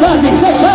Vem